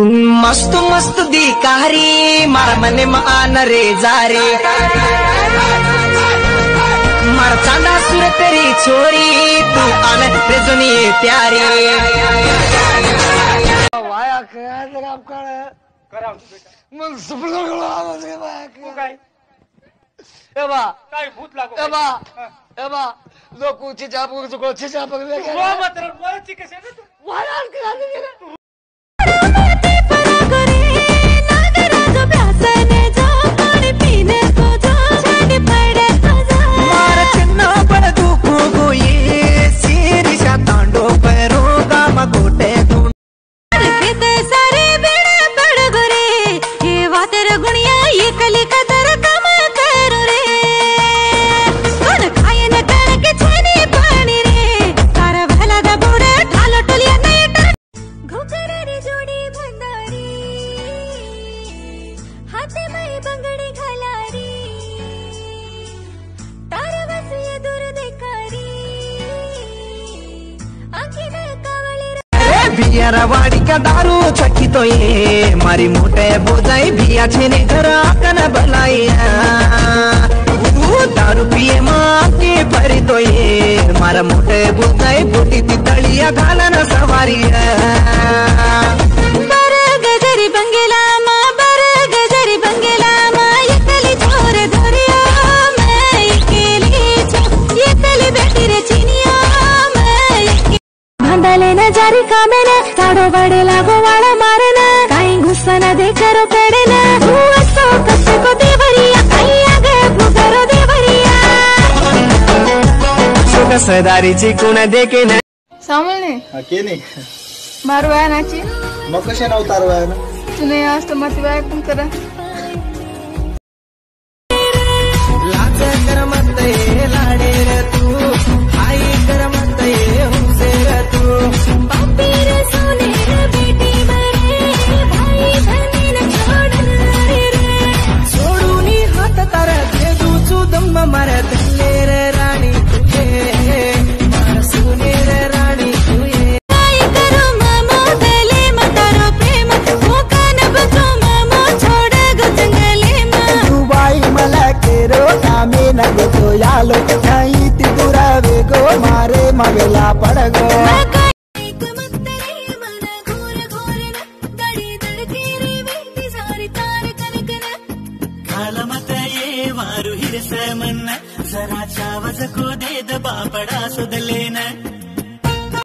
मस्त मस्त दिकारी मारा मने मान रे जारे मार चांदा सुर तेरी छोरी तू आन रे जुनी प्यारी. वाया काय तर आपल्याला करा मग सुपलं गेलो आवाज़ आहे वाया काय ए बा। काय भूत लागो ए बा। ए बा। लोक पकड हो मात्र बोलायची कशी आहे ना तू? हाते वाड़ी का दारू चकी तो ये। मारी मोटे बोजाई बिया छेने घर आकन बलाई दारू पिए माँ के भरी तो ये। मारा मोटे बोजाई बूटी ती तलिया घालन सवारी। बर बांधले न जारी कामे न झाडो वाडे लागो वाळ मारण काही घुसा न दे करो पेडे न ने असो कसे को देवरिया आई आगे भुगरो देवरिया छोटा सरदारीची कुणा देखे न सामने केने मारवानाची मग कशा नव्हता रवायना तुने अष्टमाती बाय पण करा मीन गो यालो नहीं त्रिपुरा वे गो मारे मगला पड़ गो वारू हिरसमन्न जरा चावज को दे दबा पडा सुदलेन